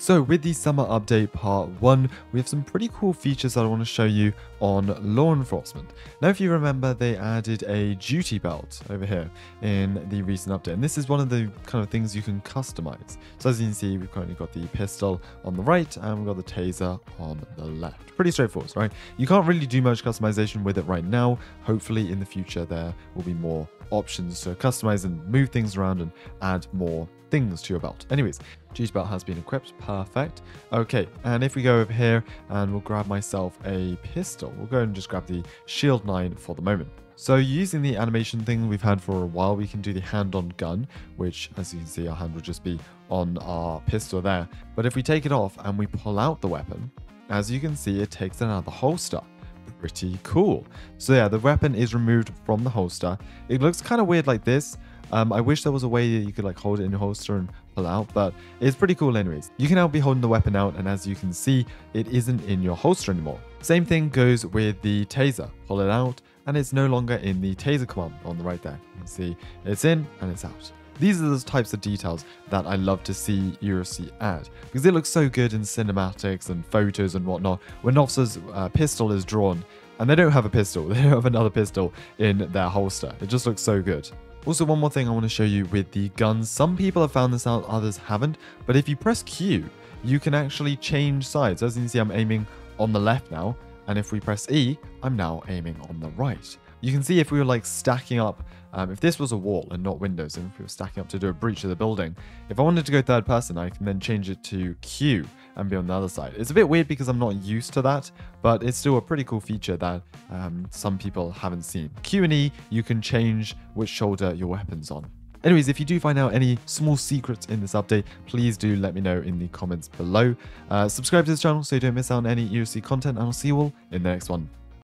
So with the summer update part 1, we have some pretty cool features that I want to show you on law enforcement. Now if you remember, they added a duty belt over here in the recent update, and this is one of the kind of things you can customize. So as you can see, we've currently got the pistol on the right, and we've got the taser on the left. Pretty straightforward, right? You can't really do much customization with it right now. Hopefully in the future there will be more options to customize and move things around and add more things to your belt. Anyways, Belt has been equipped, perfect. Okay, and if we go over here and we'll grab myself a pistol, we'll go and just grab the Shield 9 for the moment. So using the animation thing we've had for a while, we can do the hand-on gun, which as you can see, our hand will just be on our pistol there. But if we take it off and we pull out the weapon, as you can see, it takes the holster pretty cool. So yeah, the weapon is removed from the holster. It looks kind of weird like this, um, I wish there was a way that you could like hold it in your holster and pull out, but it's pretty cool anyways. You can now be holding the weapon out and as you can see, it isn't in your holster anymore. Same thing goes with the taser. Pull it out and it's no longer in the taser command on the right there. You can see it's in and it's out. These are the types of details that I love to see ERLC add because it looks so good in cinematics and photos and whatnot when an officer's uh, pistol is drawn and they don't have a pistol, they have another pistol in their holster. It just looks so good. Also, one more thing I want to show you with the guns. Some people have found this out, others haven't. But if you press Q, you can actually change sides. As you can see, I'm aiming on the left now. And if we press E, I'm now aiming on the right. You can see if we were like stacking up, um, if this was a wall and not windows, and if we were stacking up to do a breach of the building, if I wanted to go third person, I can then change it to Q and be on the other side. It's a bit weird because I'm not used to that, but it's still a pretty cool feature that um, some people haven't seen. Q and E, you can change which shoulder your weapon's on. Anyways, if you do find out any small secrets in this update, please do let me know in the comments below. Uh, subscribe to this channel so you don't miss out on any ERLC content, and I'll see you all in the next one.